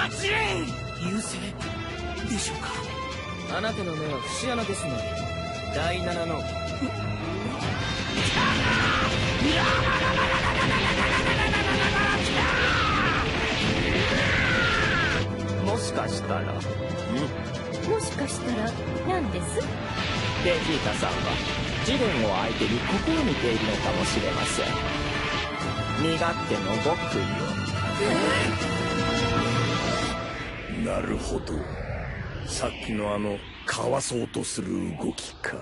た遅延優勢でしょうか？あなたの目は節穴ですね。第七の。もしかしたら。もしかしたら何です？ベジータさんはジレンを相手に試みているのかもしれません。身勝手の極意なるほど。さっきのあのかわそうとする動きか。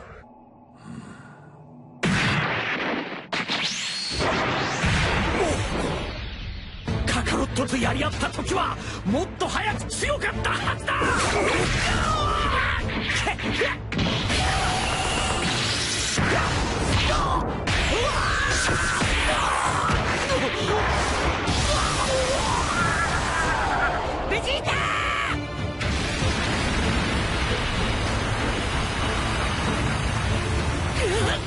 カカロットとやり合った時はもっと早く強かったはずだ。こ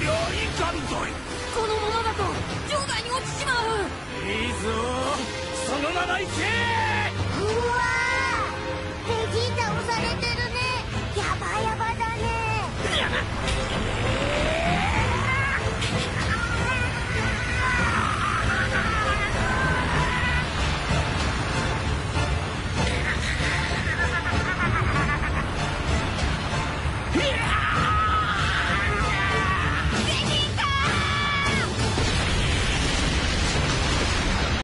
りゃいかんぞいこのままだと場外に落ちちまう。いいぞ。そのまま行け。